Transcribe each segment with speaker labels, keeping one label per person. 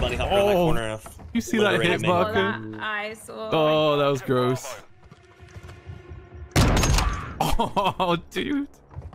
Speaker 1: bunny hopped around that
Speaker 2: Oh.
Speaker 1: corner. and
Speaker 2: You see that
Speaker 1: obliterated
Speaker 2: hit
Speaker 1: me.
Speaker 3: Oh, that I saw.
Speaker 2: Oh, that was gross. Oh, dude.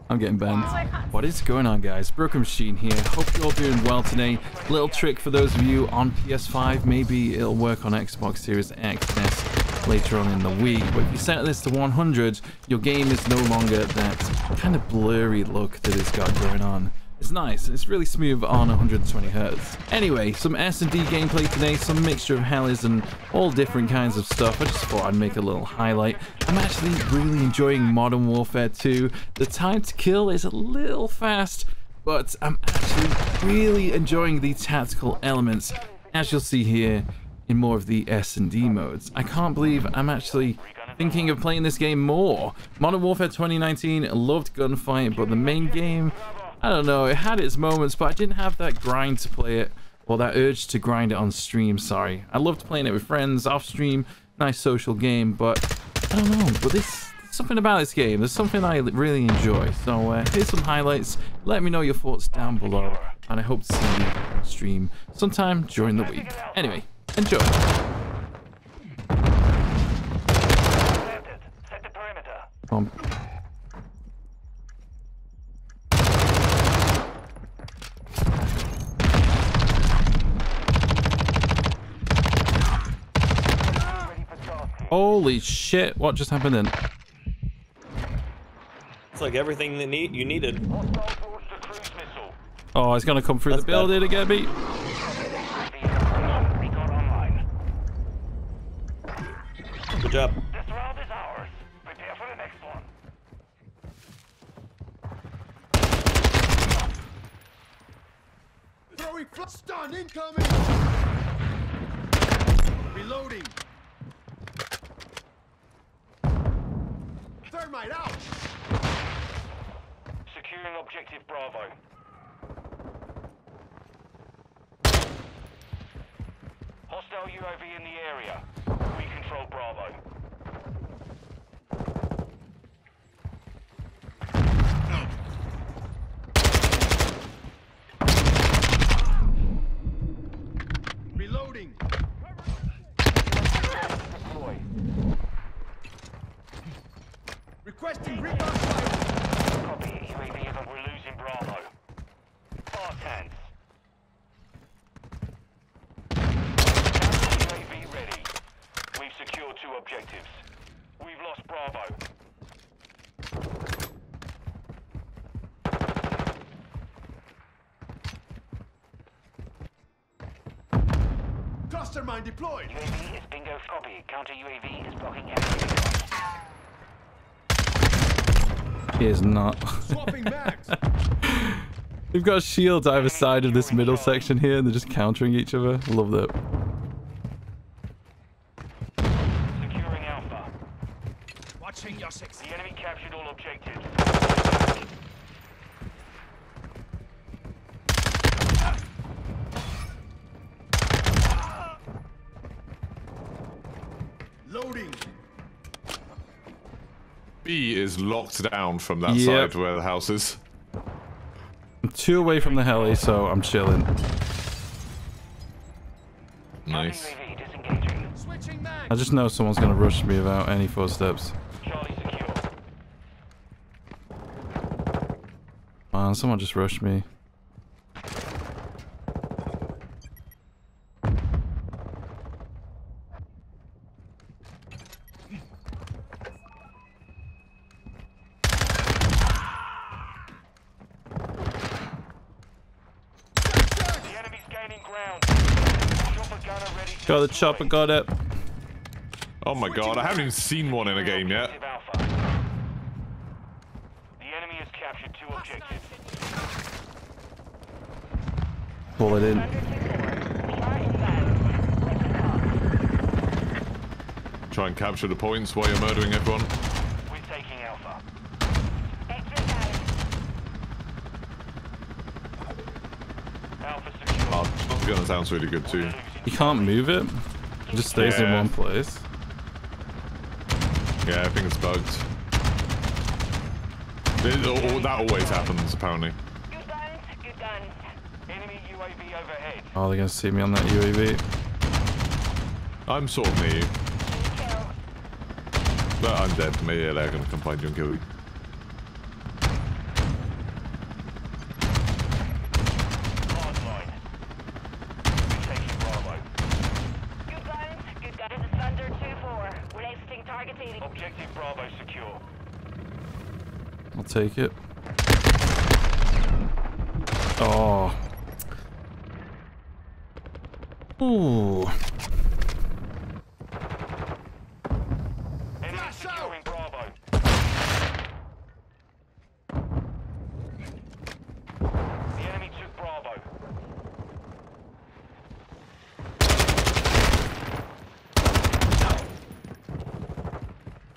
Speaker 2: I'm getting banned.
Speaker 3: Oh,
Speaker 2: What is going on, guys? Broken Machine here. Hope you're all doing well today. Little trick for those of you on PS5. Maybe it'll work on Xbox Series X and S later on in the week. But if you set this to 100, your game is no longer that kind of blurry look that it's got going on. It's nice. It's really smooth on 120 hertz. Anyway, some S&D gameplay today, some mixture of hellies and all different kinds of stuff. I just thought I'd make a little highlight. I'm actually really enjoying Modern Warfare 2. The time to kill is a little fast, but I'm actually really enjoying the tactical elements, as you'll see here in more of the S&D modes. I can't believe I'm actually thinking of playing this game more. Modern Warfare 2019 loved gunfight, but the main game, I don't know, it had its moments, but I didn't have that grind to play it, or that urge to grind it on stream, sorry. I loved playing it with friends, off stream, nice social game, but I don't know, but this, something about this game, there's something I really enjoy. So uh, here's some highlights, let me know your thoughts down below, and I hope to see you on stream sometime during the week. Anyway, enjoy.
Speaker 4: Set the perimeter.
Speaker 2: Um,
Speaker 4: Ready for task here.
Speaker 2: Holy shit, what just happened then?
Speaker 1: It's like everything that need you needed.
Speaker 4: Hostile launched a cruise missile.
Speaker 2: Oh, it's gonna come through
Speaker 1: That's
Speaker 2: the
Speaker 1: bad.
Speaker 2: building to get me.
Speaker 4: The operation recon online.
Speaker 1: Good job.
Speaker 4: This round is ours. Prepare for the next one.
Speaker 5: Throwing fl- stun incoming! Reloading! Thermite out!
Speaker 4: Securing objective Bravo. Hostile UAV in the area. We control Bravo.
Speaker 5: Reloading!
Speaker 4: Deploy.
Speaker 5: Requesting recon fire!
Speaker 4: Copy. UAV is on. We're losing Bravo. Fast hands. UAV ready. We've secured two objectives. We've lost Bravo.
Speaker 5: Cluster mine deployed!
Speaker 4: UAV is bingo. Copy. Counter UAV is blocking enemy.
Speaker 2: He is not.
Speaker 5: Swapping mags!
Speaker 2: We've got shields either side of this middle section here, and they're just countering each other. Love that.
Speaker 4: Securing Alpha.
Speaker 5: Watching your six.
Speaker 4: The enemy captured all objectives.
Speaker 5: Loading!
Speaker 6: B is locked down from that
Speaker 2: Yep.
Speaker 6: side where the house is.
Speaker 2: Two away from the heli, so I'm chilling.
Speaker 6: Nice.
Speaker 4: UAV disengaging.
Speaker 5: Switching mags!
Speaker 2: I just know someone's gonna rush me without any footsteps.
Speaker 4: Charlie secure.
Speaker 2: Man, someone just rushed me.
Speaker 4: The enemy's gaining ground. Chopper gunner ready to
Speaker 2: Got the chopper, got it.
Speaker 6: Oh my god, I haven't even seen one in a game yet.
Speaker 4: Objective The enemy has captured two objectives.
Speaker 2: Pull it in.
Speaker 6: Try and capture the points while you're murdering everyone.
Speaker 4: We're taking Alpha. Alpha secure.
Speaker 6: Oh, shotgun sounds really good too.
Speaker 2: You can't move it. It just stays in one place.
Speaker 6: Yeah, I think it's bugged. It- oh, that always happens, apparently.
Speaker 7: Good guns, good guns.
Speaker 4: Enemy UAV overhead.
Speaker 2: Oh, they're gonna see me on that UAV.
Speaker 6: I'm sort of near you. But I'm dead. Maybe they're gonna come find you and kill you.
Speaker 4: Hardline. Taking Bravo.
Speaker 3: Good guns. Good guns. This is Thunder 2-4. We're exiting target area.
Speaker 4: Objective Bravo secure.
Speaker 2: I'll take it. Oh. Ooh.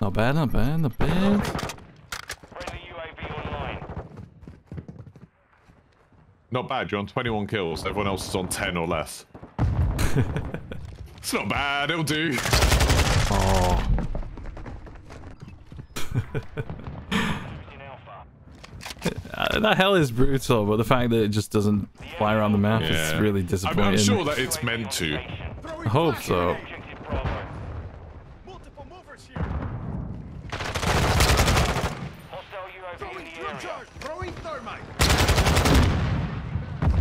Speaker 2: Not bad, not bad, not bad.
Speaker 6: Not bad. You're on 21 kills. Everyone else is on 10 or less. it's not bad. It'll do.
Speaker 2: Oh. That hell is brutal, but the fact that it just doesn't fly around the map is
Speaker 6: Yeah.
Speaker 2: really
Speaker 6: I mean,
Speaker 2: disappointing.
Speaker 6: I'm sure that it's meant to.
Speaker 2: I hope so.
Speaker 5: grenade.
Speaker 4: Objective Bravo.
Speaker 5: Multiple movers here.
Speaker 4: Hostile UAV in
Speaker 5: Throwing
Speaker 4: the
Speaker 5: drill
Speaker 4: area.
Speaker 5: charge. Throwing thermite.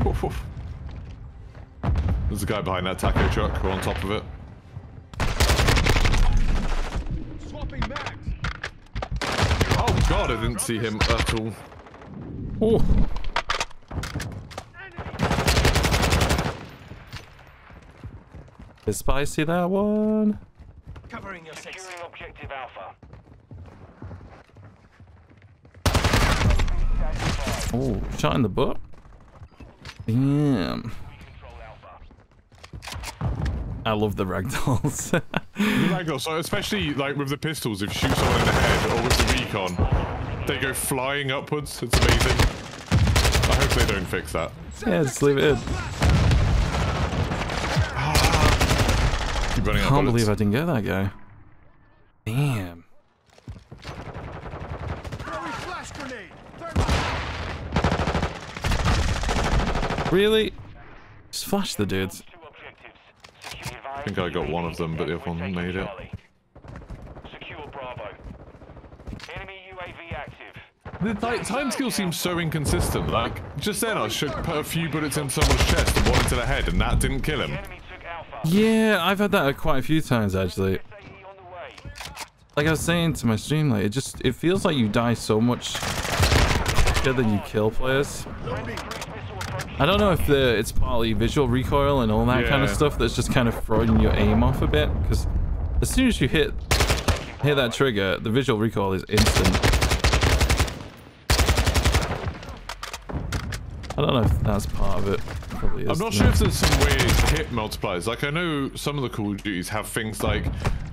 Speaker 6: Oof, oof. There's a guy behind that taco truck. We're on top of it.
Speaker 5: Swapping mags.
Speaker 6: Oh god, I didn't see him at all.
Speaker 2: Oh. Bit spicy that one.
Speaker 5: Covering your six.
Speaker 4: Securing objective Alpha.
Speaker 2: Oh, shot in the butt. Damn. I love the ragdolls.
Speaker 6: The ragdoll, so especially like with the pistols, if you shoot someone in the head or with the recon, they go flying upwards. It's amazing. I hope they don't fix that.
Speaker 2: yeah, just leave it in.
Speaker 6: Keep running out
Speaker 2: Can't believe I didn't get that guy. Damn.
Speaker 5: Throwing flash grenade. Thermite.
Speaker 2: Really? Just flash the dudes.
Speaker 4: Two objectives. Secure I
Speaker 6: think I got one of them, but the other one made it.
Speaker 4: Secure Bravo. Enemy UAV active.
Speaker 6: The like, time skill seems so inconsistent. Like, just then I should put a few bullets in someone's chest and one into the head, and that didn't kill him.
Speaker 4: Enemy took Alpha.
Speaker 2: Yeah, I've had that quite a few times actually.
Speaker 4: SAE on the way.
Speaker 2: Like I was saying to my stream, like it just it feels like you die so much quicker than you kill players. I don't know if the it's partly visual recoil and all that kind of stuff that's just kind of throwing your aim off a bit because as soon as you hit hit that trigger, the visual recoil is instant. I don't know if that's part of it. Probably is.
Speaker 6: I'm not sure if there's some weird hit multipliers. Like, I know some of the Call of Duties have things like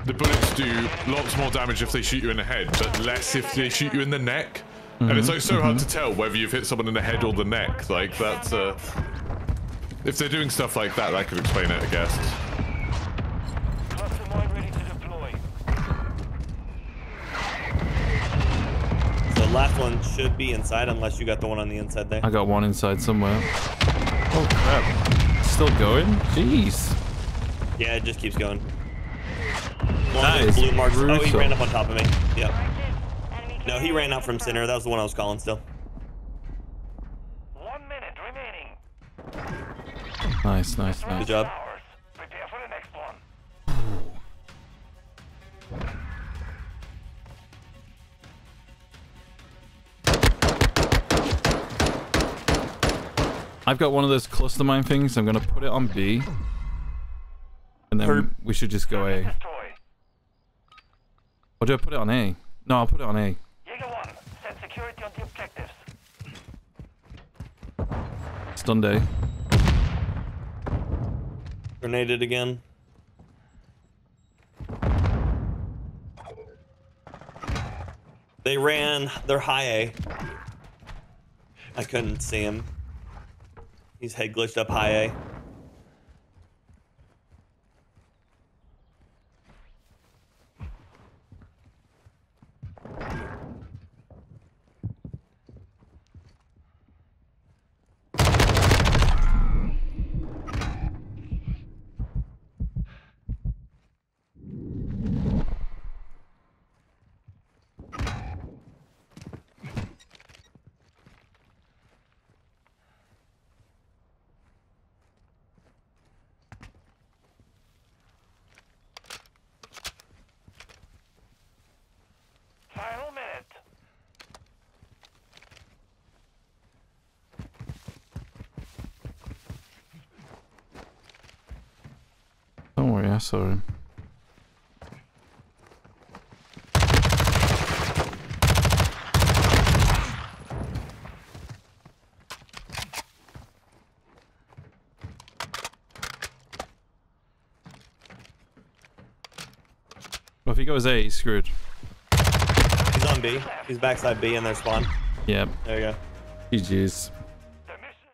Speaker 6: the bullets do lots more damage if they shoot you in the head, but less if they shoot you in the neck. And it's like so hard to tell whether you've hit someone in the head or the neck. Like, that's uh. If they're doing stuff like that, that could explain it, I guess.
Speaker 4: Cluster mine ready to deploy.
Speaker 1: The last one should be inside unless you got the one on the inside there.
Speaker 2: I got one inside somewhere. Oh crap! Still going? Jeez.
Speaker 1: Yeah, it just keeps going. One
Speaker 2: That
Speaker 1: of
Speaker 2: is
Speaker 1: blue marks. Oh, he ran up on top of me. Yep.
Speaker 3: Enemy
Speaker 1: No, he ran out from center. That was the one I was calling still.
Speaker 4: One minute remaining.
Speaker 2: Nice, nice, nice.
Speaker 1: Good job.
Speaker 4: Ours. Prepare for the next one.
Speaker 2: I've got one of those cluster mine things. I'm gonna put it on B, and then
Speaker 1: Herb.
Speaker 2: we should just go A.
Speaker 4: Destroy.
Speaker 2: Or do I put it on A? No, I'll put it on A.
Speaker 4: Jaeger 1. Set security on the objectives.
Speaker 2: Stunned A.
Speaker 1: Grenaded again. They ran. They're high A. I couldn't see him. He's head glitched up high A.
Speaker 2: Don't worry, I saw him. Well, if he goes A, he's screwed.
Speaker 1: He's on B. He's backside B in their spawn.
Speaker 2: Yep.
Speaker 1: There you go.
Speaker 2: GG's.